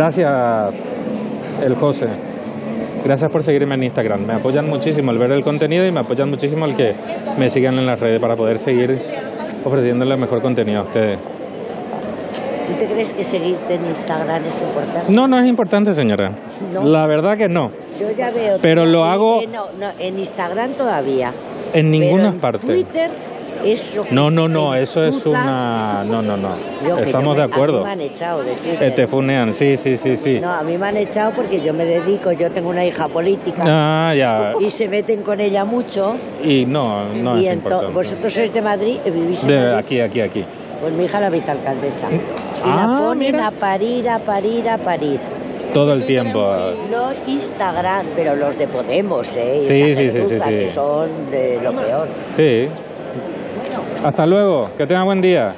Gracias, el José. Gracias por seguirme en Instagram. Me apoyan muchísimo el ver el contenido y me apoyan muchísimo el que me sigan en las redes para poder seguir ofreciéndole mejor contenido a ustedes. ¿Tú te crees que seguirte en Instagram es importante? No, no es importante, señora. ¿No? La verdad que no. Yo ya veo. Pero lo hago- No, no, en Instagram todavía. En ninguna en parte. Twitter, eso. que No, no, no, eso es una... No, no, no. Yo, Estamos yo de me- acuerdo. Me han echado de Twitter. Eh, te funean, sí, sí, sí, sí. No, a mí me han echado porque yo me dedico, yo tengo una hija política. Ah, ya. Y se meten con ella mucho. Y no, no y es importante. vosotros sois de Madrid, eh, vivís en Madrid. aquí, aquí, aquí. Pues mi hija la vicealcaldesa. Y Ah, la ponen mira. a parir, a parir, a parir. Todo el tiempo. No Instagram, pero los de Podemos, ¿eh? Y Sí, sí, sí, sí, gentuza, sí. que son de lo peor. Sí. Hasta luego. Que tenga buen día.